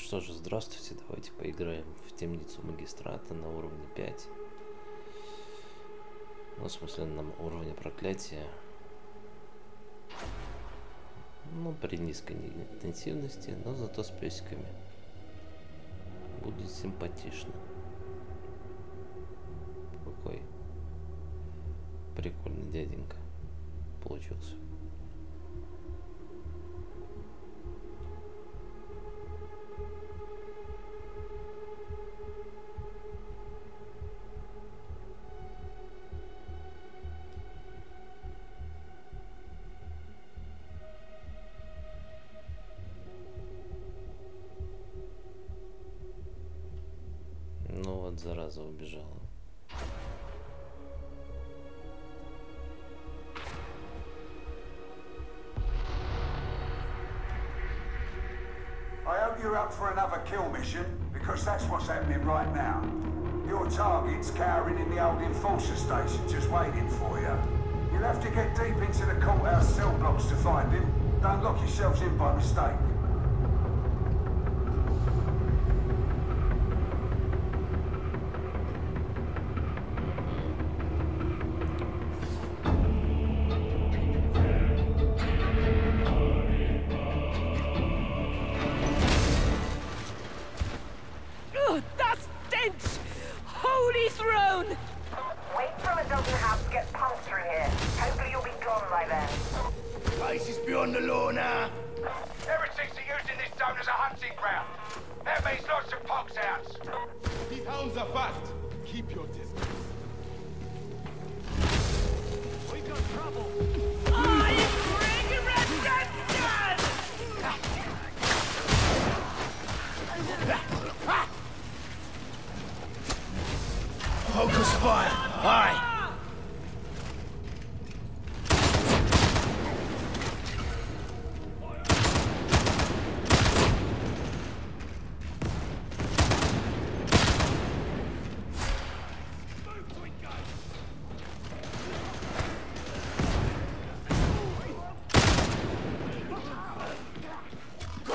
что же, здравствуйте, давайте поиграем в темницу магистрата на уровне 5. Ну, в смысле, на уровне проклятия. Ну, при низкой интенсивности, но зато с песиками. Будет симпатично. Какой прикольный дяденька получился. Get deep into the courthouse cell blocks to find him. Don't lock yourselves in by mistake.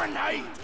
Neutralized.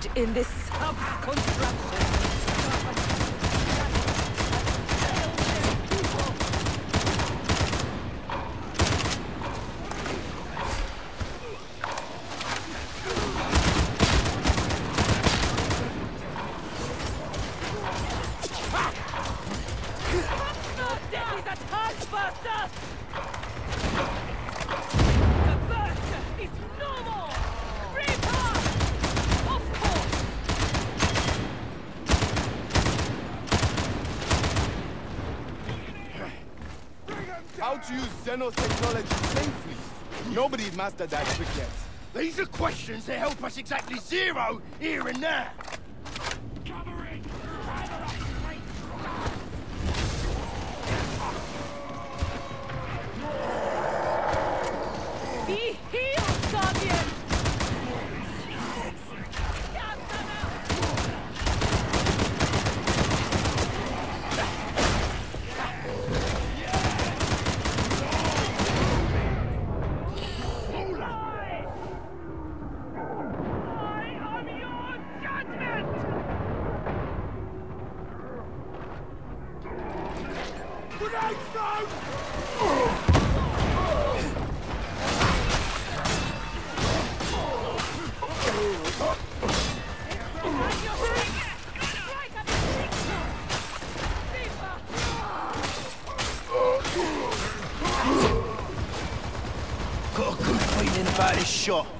aid in this construction. He's a buster! General's technology safely. Nobody's mastered that trick yet. These are questions that help us exactly zero here and there. sure.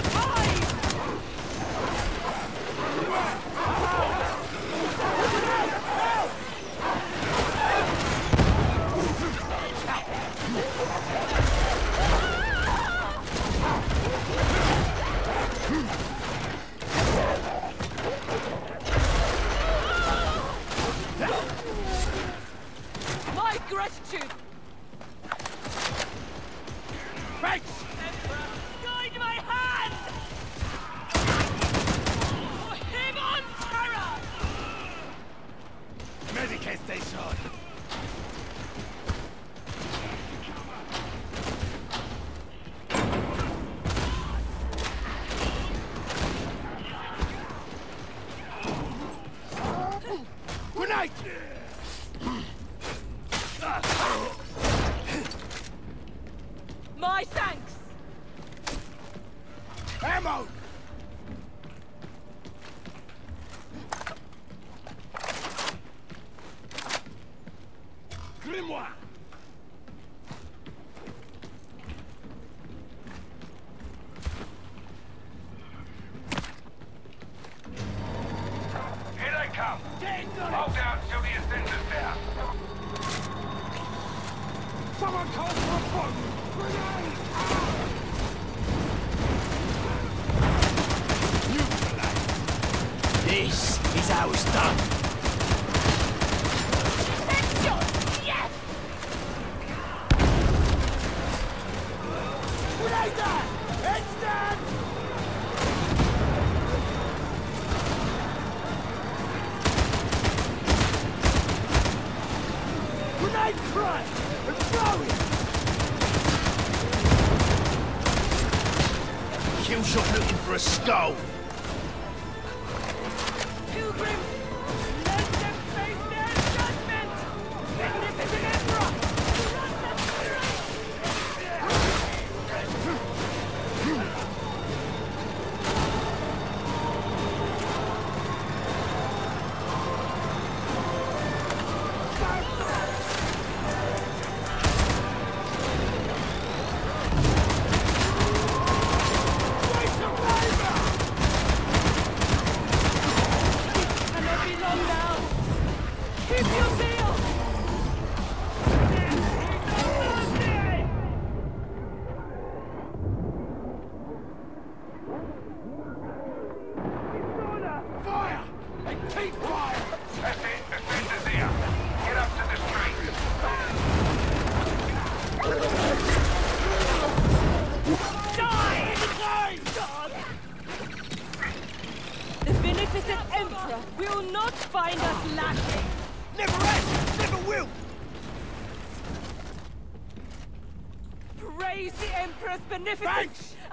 My thanks! Ammo!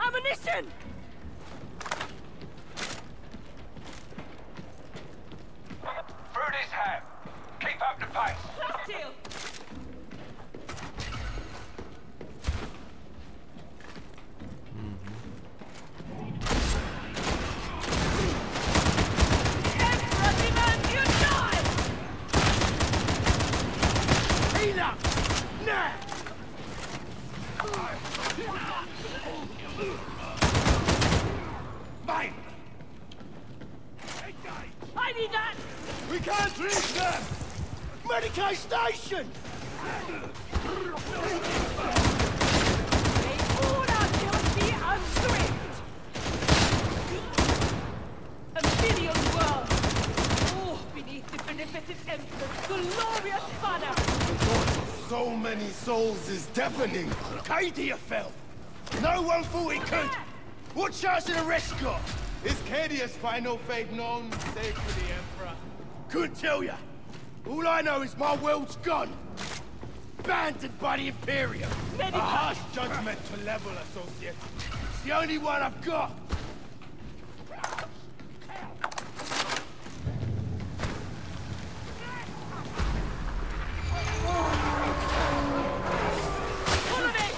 Ammunition! Through this ham. Keep up the pace. Platil! Emperor demands you die! Enough! Now! Mine! I need that! We can't reach them! Medicae station! May all our kills be unswift! A million worlds! All beneath the beneficent Emperor's glorious banner! So many souls is deafening. Cadia fell. No one thought he could. What chance did the rest got? Is Cadia's final fate known save for the Emperor? Couldn't tell ya. All I know is my world's gone. Abandoned by the Imperium. A harsh judgment to level, Associate. It's the only one I've got. Holiday!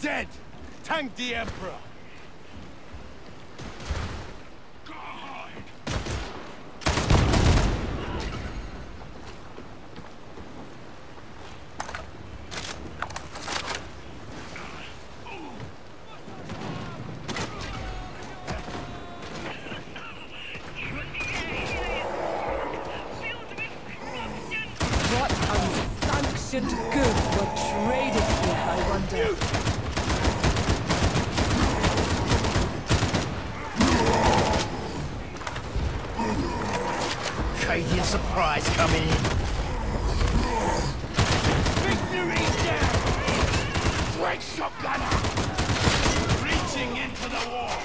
Dead! Thank the Emperor! Cadian surprise coming in. Victory down! Reaching into the wall!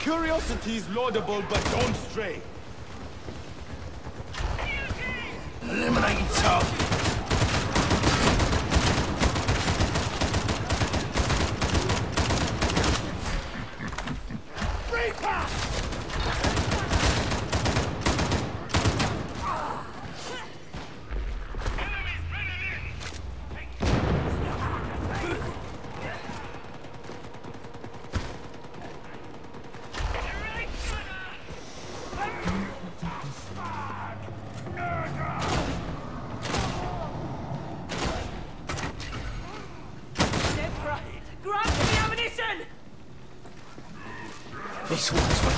Curiosity is laudable, but don't stray. Eliminating This one's for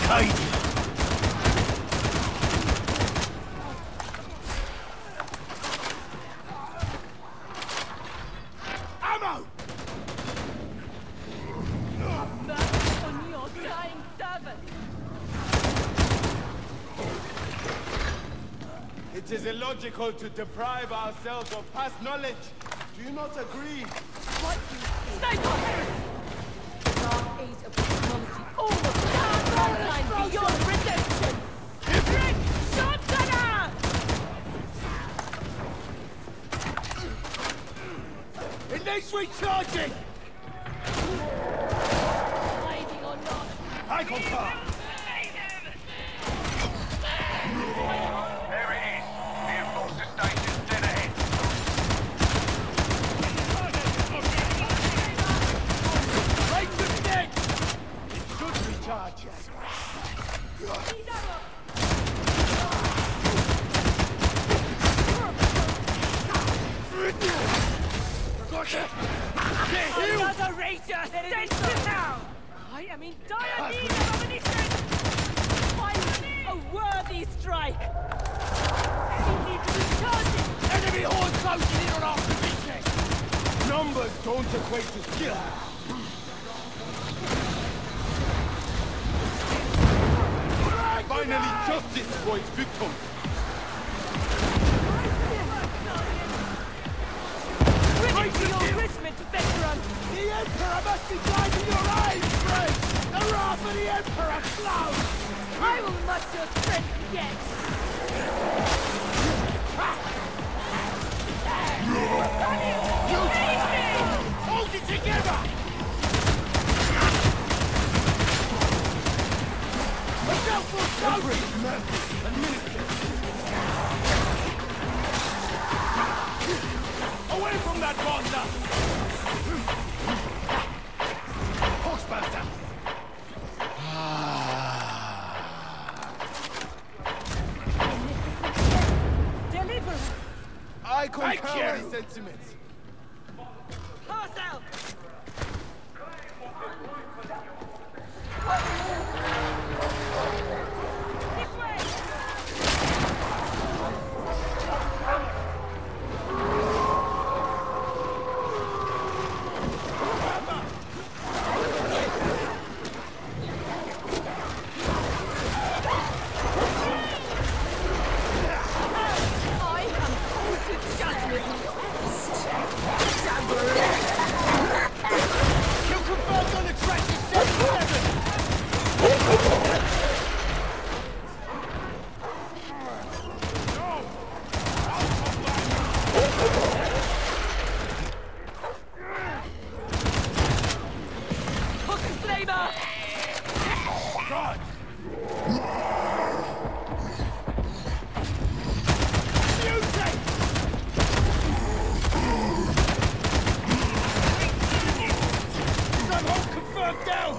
servant! It is illogical to deprive ourselves of past knowledge. Do you not agree? What you sniper! Dark age of technology, all of dark mankind beyond redemption! Rick Shotgunner! It needs recharging! Hiding or not, I confirm! There it is. The enforcer station's dead ahead. Right to the neck! It should recharge. Gotcha! Get ranger sent now! I am in dire need of ammunition! Find a worthy strike! We need to recharge it! Enemy horde closing in on our position! Numbers don't equate to skill. Finally, justice for its victims. The Emperor must be guiding your eyes, friend! The wrath of the Emperor flows! I will match your strength yet! Hold it together! For Sophie! Away from that monster! I with these sentiments. Pass out! This way! I am called to judgment! Kill confirmed on the track to 77! Hook and flamer! God! Music! Some hold confirmed down!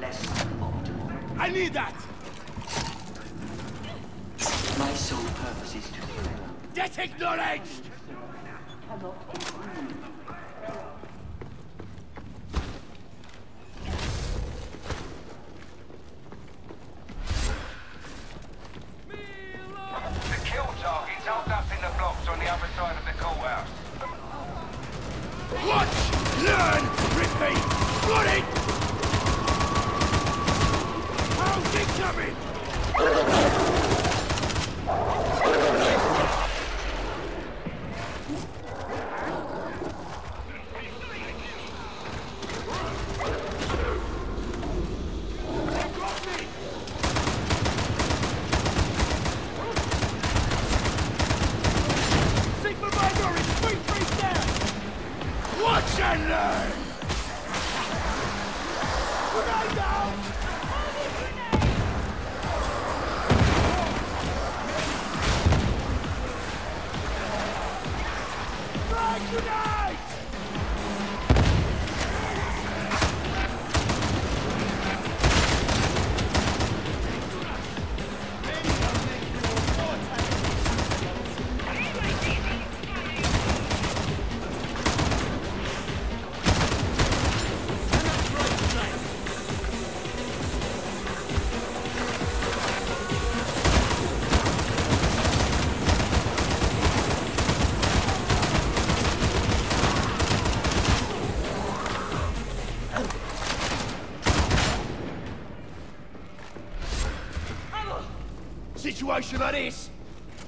less optimal. I need that! My sole purpose is to Get acknowledged!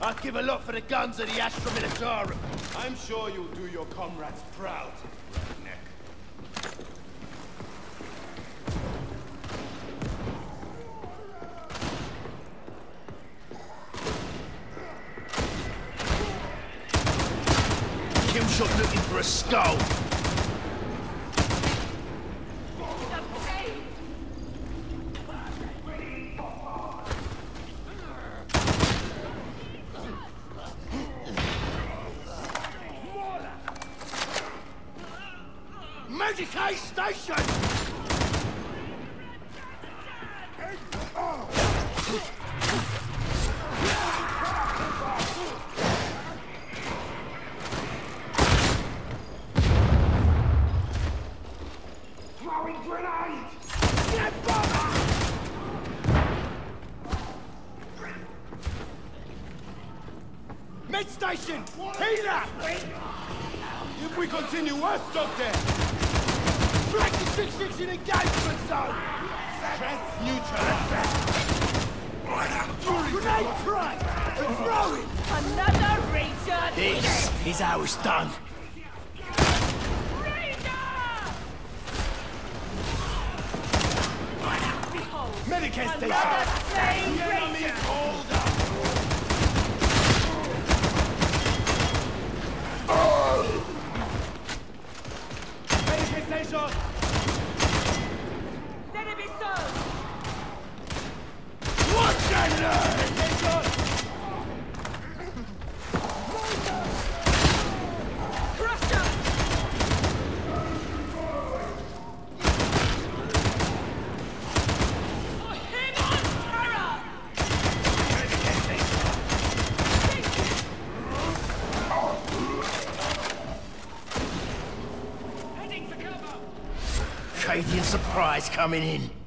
I'd give a lot for the guns of the Astra Militarum. I'm sure you'll do your comrades proud. nation! guys coming in.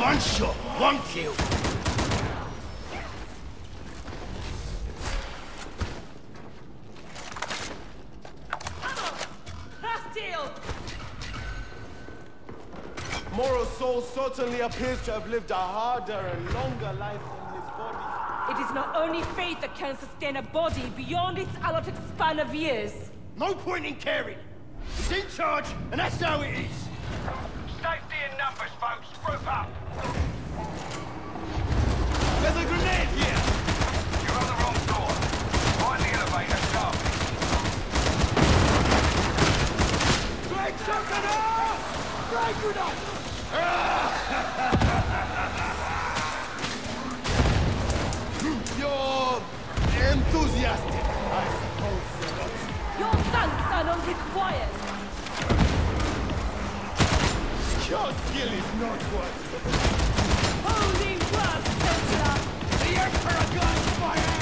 One shot, one kill. Moro's soul certainly appears to have lived a harder and longer life than his body. It is not only fate that can sustain a body beyond its allotted span of years. No point in caring. He's in charge, and that's how it is. Safety in numbers, folks. Group up. Your thanks are on the wrong door! Find the elevator, stop! Drake Sharkanass! Drakeunass! You're enthusiastic, I suppose. Your tanks are not required. Your skill is not worth Holy work, Templar! The Emperor guides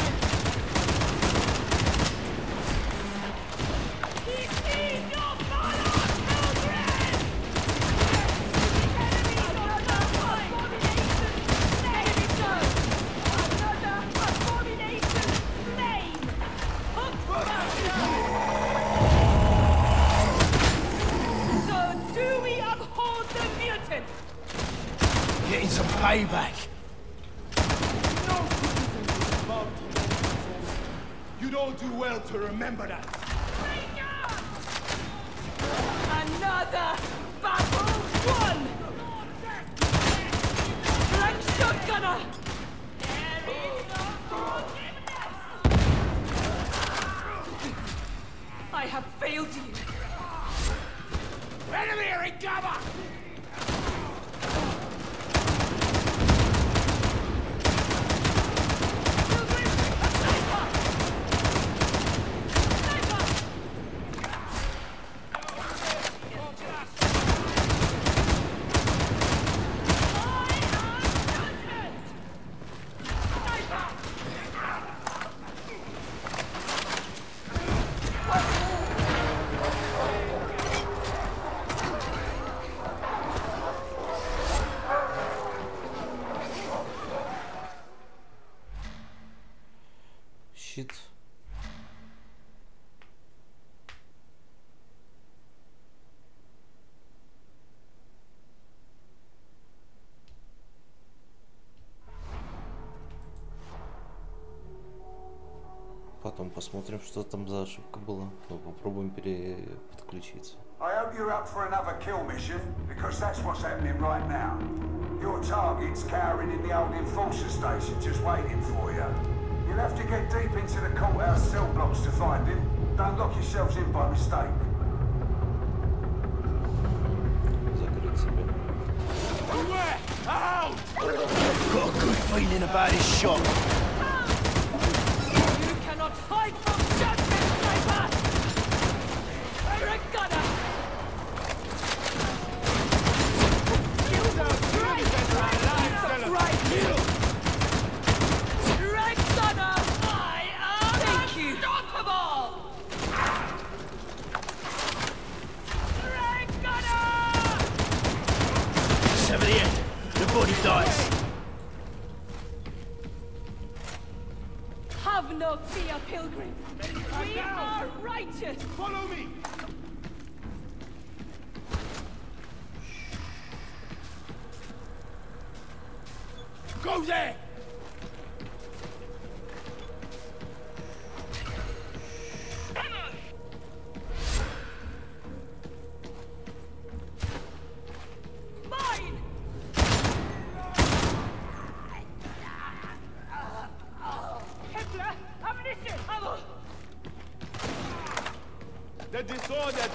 Потом посмотрим, что там за ошибка была. Ну, попробуем переподключиться. I hope you're up for another kill mission, because that's what's happening right now. Your target's cowering in the old enforcer station, just waiting for you. You'll have to get deep into the courthouse cell blocks to find him. Don't lock yourselves in by mistake. Закрыть себя. Beware! Out! Got a good feeling about this shot.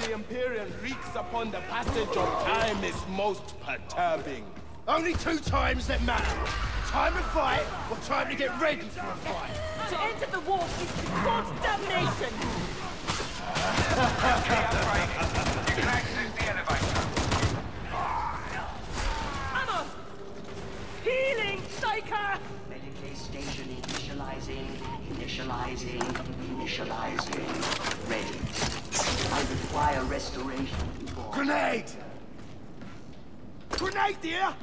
The Imperium wreaks upon the passage of time is most perturbing. Only two times that matter. Time to fight, or time to get ready for a fight. To enter the war is to court damnation! You can access the elevator. Ammo! Healing, Psyker! Medicae station initializing, initializing, initializing. Ready require restoration. Grenade! Grenade, dear!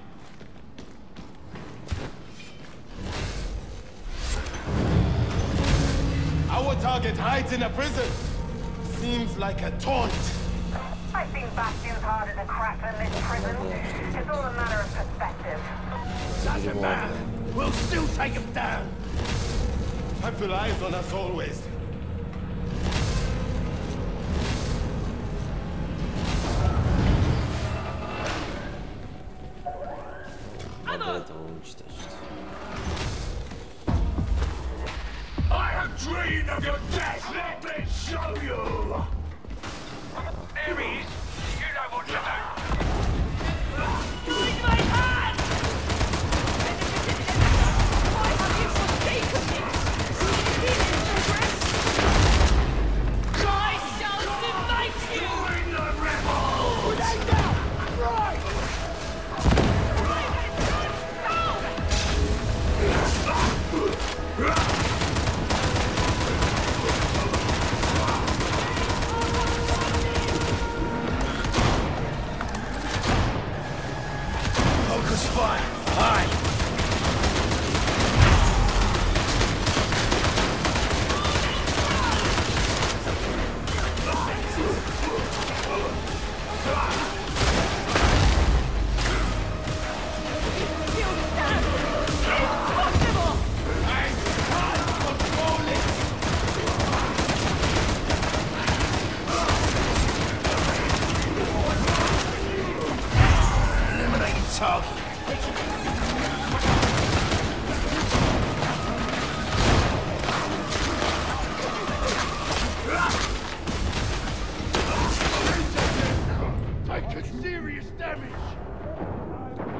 Our target hides in a prison. Seems like a taunt. I've seen bastions harder to crack than this prison. It's all a matter of perspective. Doesn't matter. We'll still take him down. Have your eyes on us always.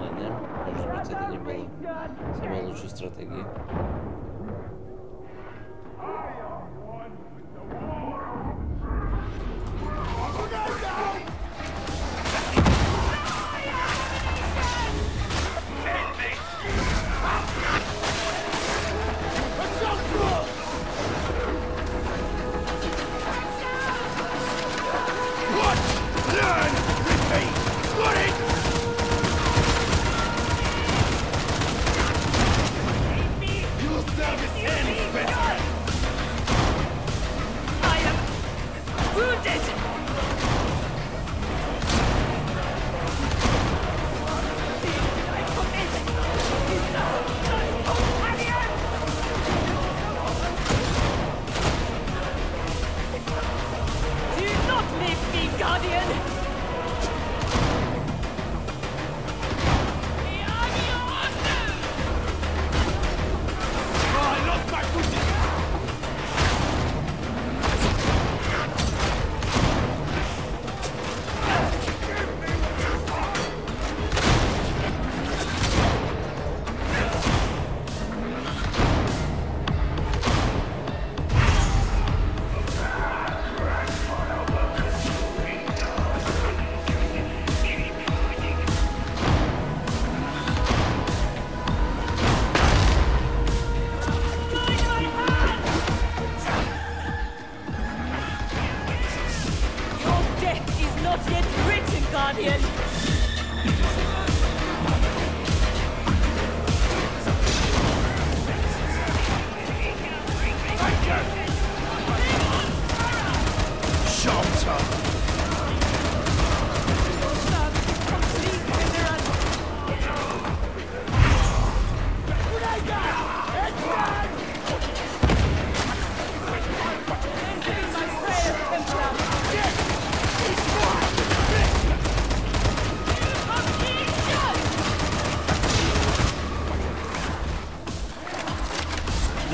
Ладно, может быть это не было самой лучшей стратегией.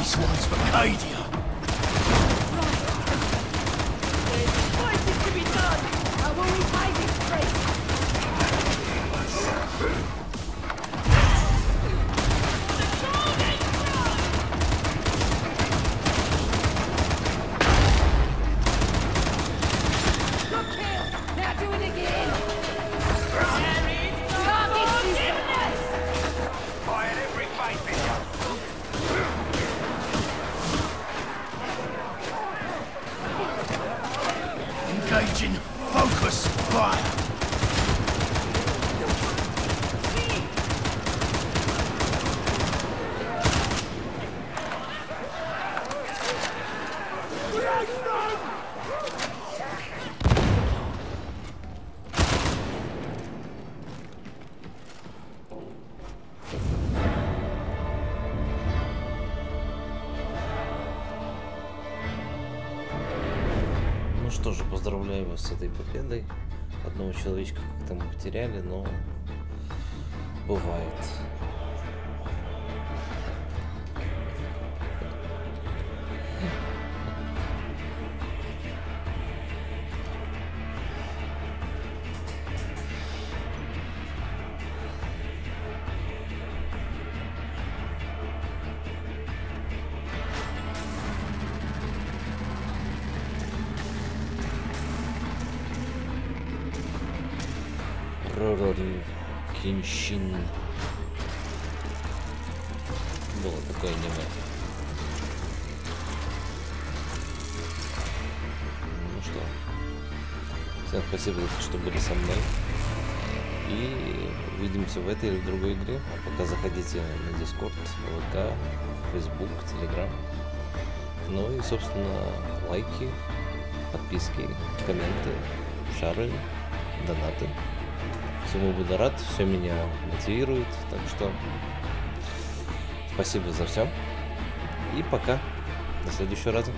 These ones for Cadia. Человечка как-то мы потеряли, но бывает. Кеншин. Было такое аниме. Ну что, всем спасибо за то, что были со мной. И увидимся в этой или в другой игре. А пока заходите на Discord, ВК, Facebook, Telegram. Ну и, собственно, лайки, подписки, комменты, шары, донаты. Всему буду рад, все меня мотивирует. Так что спасибо за все. И пока. До следующего раза.